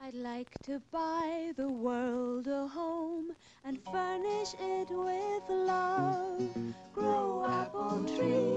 I'd like to buy the world a home and furnish it with love. Grow apple trees.